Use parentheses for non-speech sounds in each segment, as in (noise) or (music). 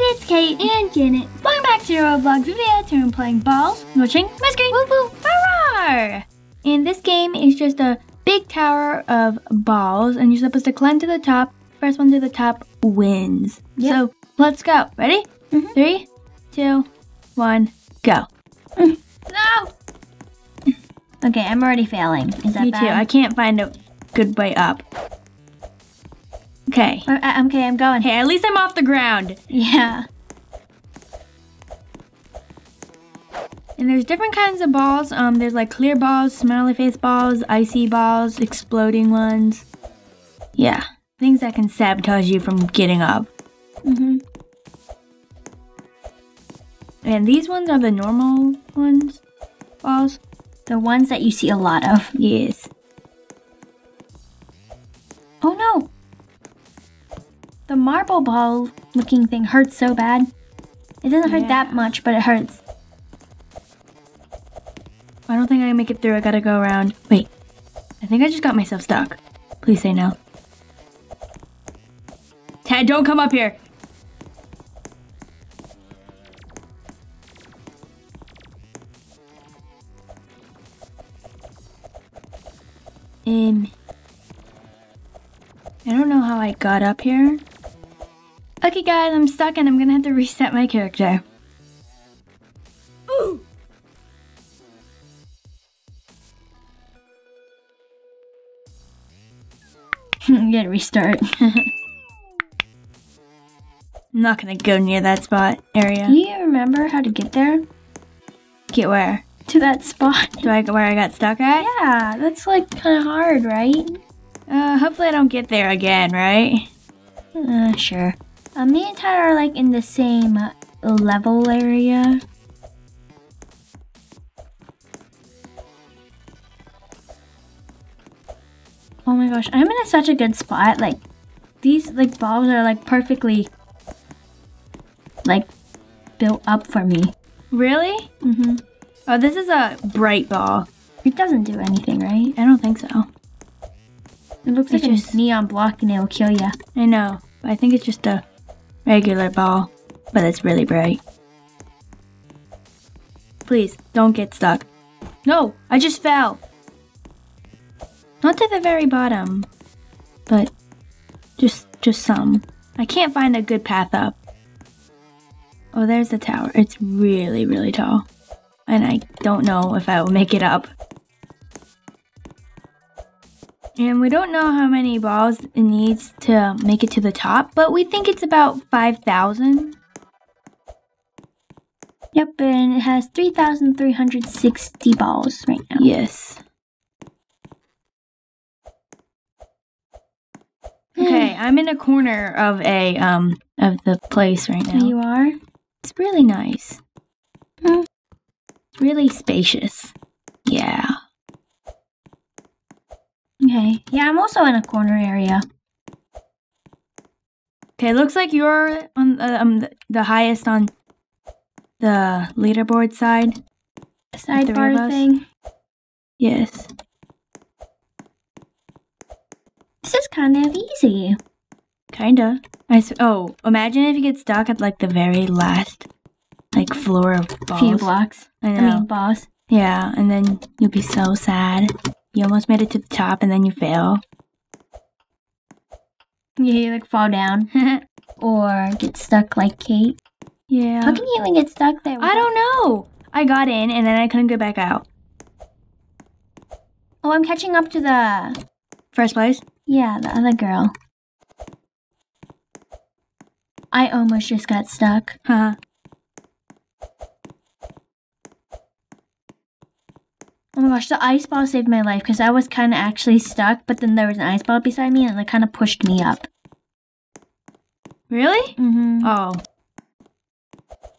it's Kate and Janet. Welcome back to your Roblox video I'm playing balls, watching my screen. Woo woo, hurrah! And this game is just a big tower of balls, and you're supposed to climb to the top. First one to the top wins. Yep. So let's go. Ready? Mhm. Three, two, one, go. (laughs) No! (laughs) Okay, I'm already failing. Is that Me bad? too. I can't find a good way up. Okay. Uh, uh, okay, I'm going. Hey, at least I'm off the ground. Yeah. And there's different kinds of balls. Um, there's like clear balls, smiley face balls, icy balls, exploding ones. Yeah, things that can sabotage you from getting up. Mm-hmm. And these ones are the normal ones. Balls. The ones that you see a lot of. Yes. Oh no! The marble ball looking thing hurts so bad. It doesn't hurt that much, but it hurts. I don't think I can make it through. I gotta go around. Wait. I think I just got myself stuck. Please say no. Tad, don't come up here. Um, I don't know how I got up here. Okay, guys, I'm stuck and I'm gonna have to reset my character. Ooh. (laughs) gotta restart. I'm (laughs) not gonna go near that spot area. Do you remember how to get there? Get where? To that spot? (laughs) Do I where I got stuck at? Yeah, that's like kind of hard, right? Uh, hopefully I don't get there again, right? Uh, sure. Uh, me and Tad are like in the same uh, level area. Oh my gosh, I'm in such a good spot. Like, these like balls are like perfectly like built up for me. Really? Mm-hmm. Oh, this is a bright ball. It doesn't do anything, right? I don't think so. It looks It's like just- a neon block and it'll kill you. I know. I think it's just a regular ball, but it's really bright. Please, don't get stuck. No, I just fell. Not to the very bottom, but just just some. I can't find a good path up. Oh, there's the tower. It's really, really tall. And I don't know if I will make it up. And we don't know how many balls it needs to make it to the top, but we think it's about 5,000. Yep, and it has 3,360 balls right now. Yes. Okay, (sighs) I'm in a corner of a um of the place right now. you are. It's really nice. Hmm. It's really spacious. Yeah. Okay. Yeah, I'm also in a corner area. Okay, looks like you're on the, um the, highest on the leaderboard side. Sidebar thing. Yes. This is kind of easy. Kinda. I s- oh, imagine if you get stuck at like the very last like floor of balls. Few blocks. I I know. mean, boss. yeah, and then you'll be so sad. You almost made it to the top and then you fail. Yeah, you like fall down (laughs) or get stuck like Kate. yeah. How can you even get stuck there? I don't know. I got in and then I couldn't get back out. Oh, I'm catching up to the First place. yeah the other girl. I almost just got stuck. Huh. Oh my gosh, the ice ball saved my life because I was kind of actually stuck, but then there was an ice ball beside me and it kind of pushed me up. Really? Mm-hmm. Oh.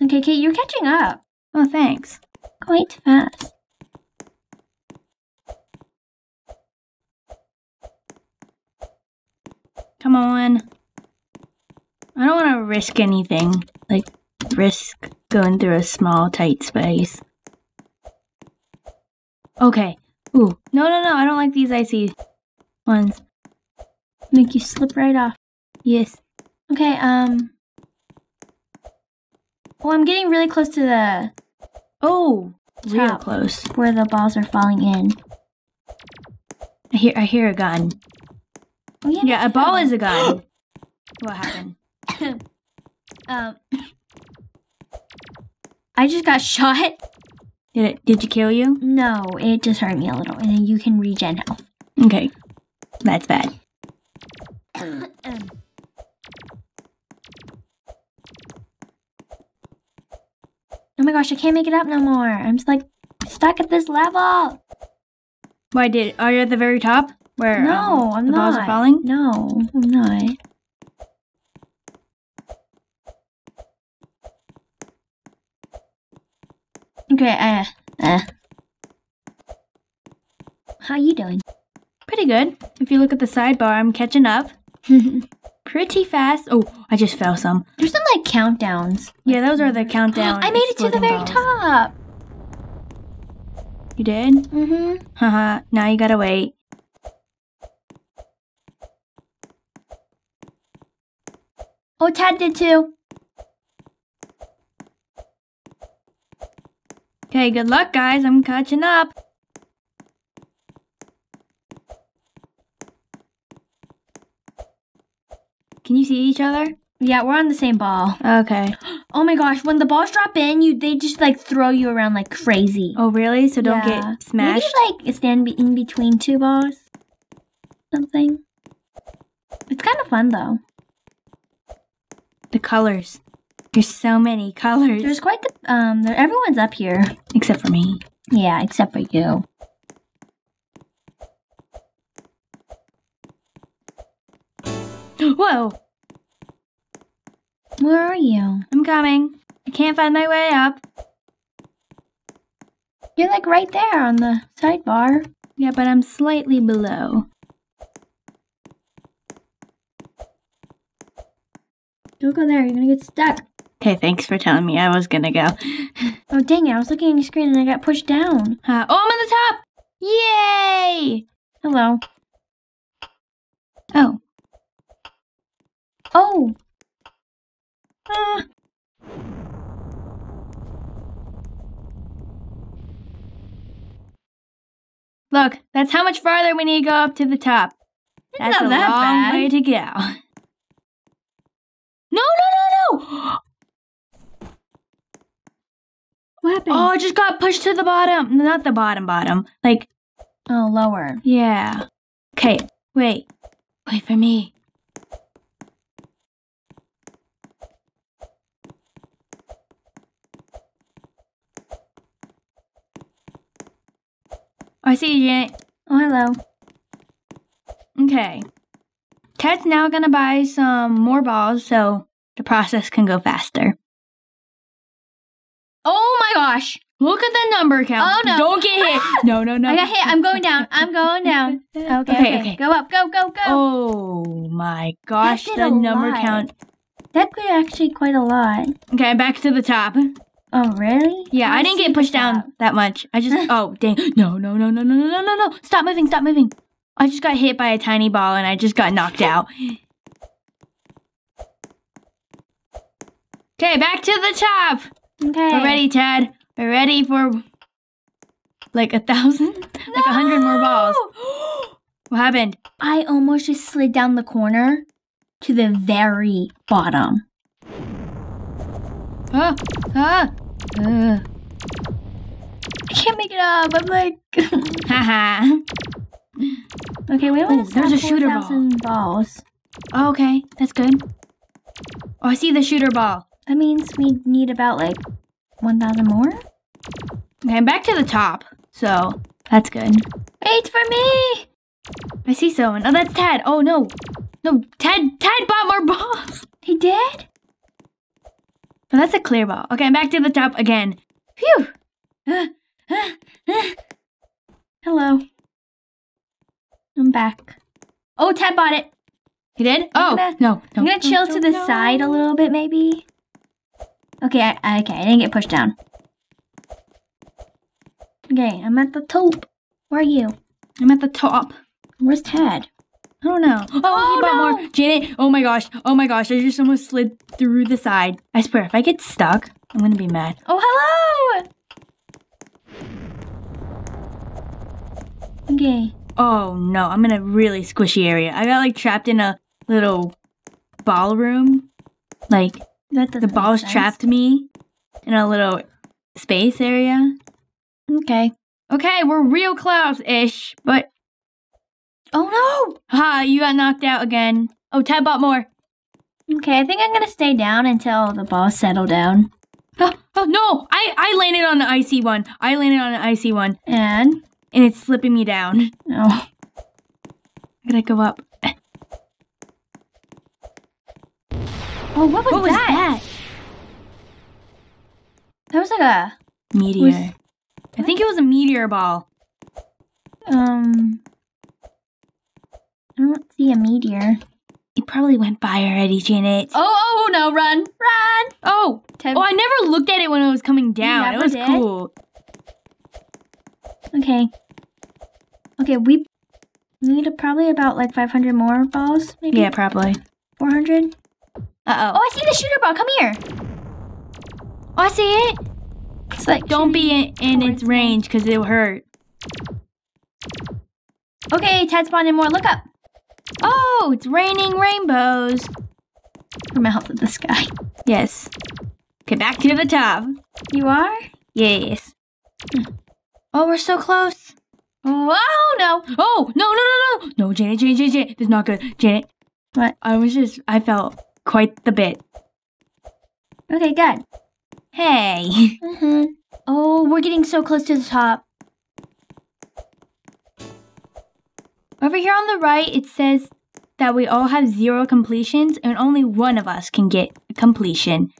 Okay, Kate, you're catching up. Oh, thanks. Quite fast. Come on. I don't want to risk anything. Like, risk going through a small, tight space. Okay. Ooh. No, no, no. I don't like these icy ones. Make you slip right off. Yes. Okay, um. Oh, I'm getting really close to the Oh, real close. where the balls are falling in. I hear I hear a gun. Oh yeah. Yeah, a ball is a gun. (gasps) what happened? (coughs) (coughs) Um. (coughs) I just got (laughs) shot. Did it did you kill you? No, it just hurt me a little, and then you can regen health. Okay. That's bad. Oh my gosh, I can't make it up no more. I'm just like stuck at this level. Why did are you at the very top? Where No, um, I'm the not. balls are falling? No, I'm not. Okay, uh, uh. How you doing? Pretty good. If you look at the sidebar, I'm catching up. (laughs) Pretty fast. Oh, I just fell some. There's some like countdowns. Yeah, those are the countdowns. I made it to the very balls. top. You did? Mm-hmm. Haha. now you gotta wait. Oh, Tad did too. Okay, good luck, guys. I'm catching up. Can you see each other? Yeah, we're on the same ball. Okay. (gasps) Oh my gosh, when the balls drop in, you they just like throw you around like crazy. Oh, really? So don't Yeah. get smashed? Maybe like stand in between two balls. Something. It's kind of fun though. The colors. There's so many colors. There's quite the um. There, everyone's up here. Except for me. Yeah, except for you. (gasps) Whoa! Where are you? I'm coming. I can't find my way up. You're like right there on the sidebar. Yeah, but I'm slightly below. Don't go there. You're gonna get stuck. Okay, thanks for telling me I was gonna go. Oh dang it! I was looking at your screen and I got pushed down. Uh, oh, I'm on the top! Yay! Hello. Oh. Oh. Ah. Look, that's how much farther we need to go up to the top. That's not a that long bad. way to go. No, no, no! What happened? Oh, I just got pushed to the bottom. Not the bottom, bottom. Like, oh, lower. yeah. Okay, wait. Wait for me. Oh, I see you, Janet. Oh, hello. Okay. Tad's now gonna buy some more balls so the process can go faster. Gosh! Look at the number count. Oh, no. Don't get hit. (laughs) No, no, no. I got hit. I'm going down. I'm going down. Okay, okay. okay. Go up. Go, go, go. Oh my gosh, the number lot. count. That could actually quite a lot. Okay, back to the top. Oh, really? Yeah, I didn't get pushed top. down that much. I just (laughs) oh dang. No, no, no, no, no, no, no, no, no. Stop moving, stop moving. I just got hit by a tiny ball and I just got knocked out. (laughs) Okay, back to the top. Okay. We're ready, Tad. We're ready for like a thousand? (laughs) Like a hundred more balls. What happened? I almost just slid down the corner to the very bottom. Ah, ah. Uh. I can't make it up. I'm like, (laughs) Haha. okay, we Oh, there's a shooter ball. 4,000 balls. okay, that's good. Oh, I see the shooter ball. That means we need about like 1,000 more. Okay, I'm back to the top, so that's good. Wait for me. I see someone. Oh, that's Tad. Oh no, no, Tad. Tad bought more balls. (laughs) He did. Oh, that's a clear ball. Okay, I'm back to the top again. Phew. Uh, uh, uh. Hello. I'm back. Oh, Tad bought it. He did? I'm Oh gonna- no, no. I'm gonna chill no, to the no. side a little bit, maybe. Okay, I, okay, I didn't get pushed down. Okay, I'm at the top. Where are you? I'm at the top. Where's Tad? I don't know. (gasps) Oh, Oh, no. more. Janet. Oh my gosh. Oh my gosh. I just almost slid through the side. I swear, if I get stuck, I'm gonna be mad. Oh, hello! Okay. Oh no, I'm in a really squishy area. I got like trapped in a little ballroom. Like That the balls sense. trapped me in a little space area. Okay. Okay, we're real close ish, but Oh no! ha, you got knocked out again. Oh, Tad bought more. Okay, I think I'm gonna stay down until the balls settle down. (gasps) Oh, oh no, I I landed on the icy one. I landed on an icy one, And and it's slipping me down. no. I gotta go up. Oh, what was, What was that? that? That was like a Meteor. I think it was a meteor ball. um. I don't see a meteor. It probably went by already, Janet. Oh, oh no! Run, run! Oh, oh, I never looked at it when it was coming down. It was did? cool. Okay. Okay, we need probably about like 500 more balls, maybe Yeah, probably. 400. Uh Oh, oh. I see the shooter ball. Come here. Oh, I see it. It's like Don't be in, in its range because it'll hurt. Okay, Tad spawned in more. Look up. Oh, it's raining rainbows. From out of the sky. (laughs) Yes. Okay, back to the top. You are? Yes. Oh, we're so close. Oh no! Oh, no, no, no, no. No, Janet, Janet, Janet, Janet. This is not good. Janet. What? I was just, I felt quite the bit. Okay, good. Hey. Mm-hmm. Oh, we're getting so close to the top. Over here on the right, it says that we all have zero completions and only one of us can get a completion.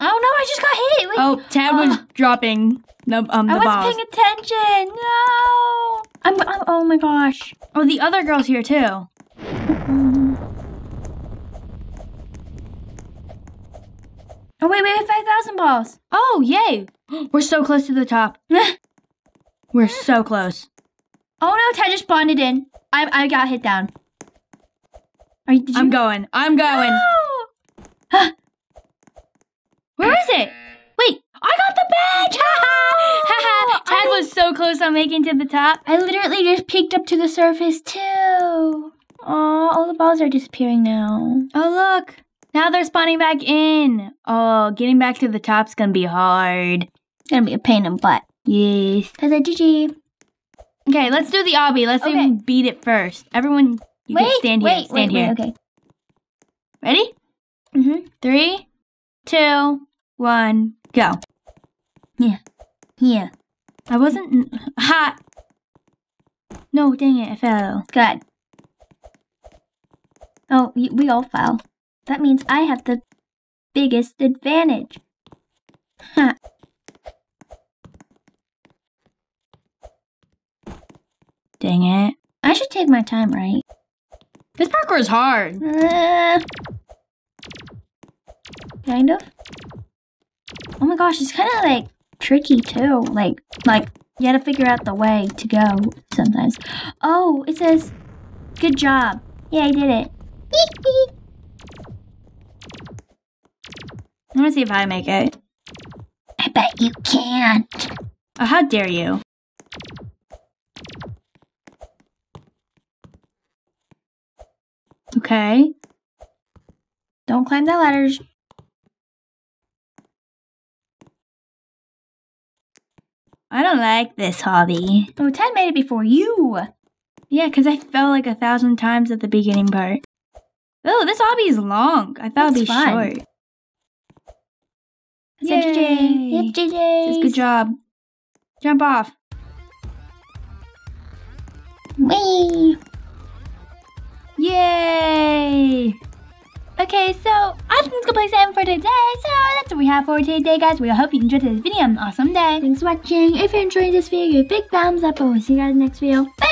Oh no! I just got hit. Like, Oh, Tad was dropping the um the I wasn't paying attention. No. I'm, I'm. Oh my gosh. oh, the other girl's here too. Oh wait, wait, five thousand balls. Oh, yay! (gasps) We're so close to the top. (laughs) We're so close. Oh no, Tad just spawned it in. I I got hit down. Are you? I'm going. I'm going. No! (gasps) Where is it? Wait, I got the badge! (laughs) Haha! Tad (gasps) oh, I- was so close on making to the top. I literally just peeked up to the surface too. Oh, all the balls are disappearing now. Oh, look. Now they're spawning back in. Oh, getting back to the top's gonna be hard. It's gonna be a pain in the butt. Yes. Cause I GG. Okay, let's do the obby. Let's Okay. who beat it first. Everyone, you wait, can stand here. wait, stand wait, here. wait. Okay. Ready? Mhm. Three, two, one, go. Here. I wasn't hot. No, dang it, I fell. Good. Oh, we all fell. That means I have the biggest advantage. Huh. Dang it. I should take my time, right? This parkour is hard. Uh, kind of. Oh my gosh, it's kind of like tricky too. Like, like you gotta figure out the way to go sometimes. Oh, it says, "Good job." Yeah, I did it. I want to see if I make it. I bet you can't. Oh, how dare you? Okay. Don't climb the ladders. I don't like this obby. Oh, Tad made it before you. Yeah, because I fell like a thousand times at the beginning part. Oh, this obby is long. I thought it'd be fun. short. It's a JJ. Yay. It's JJ. It's good job. Jump off. Whee! Yay! Okay, so I think it's gonna play seven for today. So that's what we have for today, guys. We hope you enjoyed this video. An awesome day. Thanks for watching. If you're enjoying this video, give a big thumbs up and we'll see you guys in the next video. Bye!